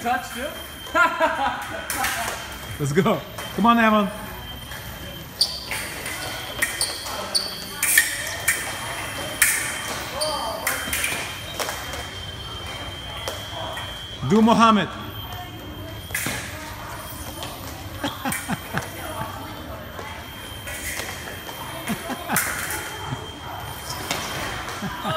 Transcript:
touch too? Let's go. Come on, Evan. Do Mohammed.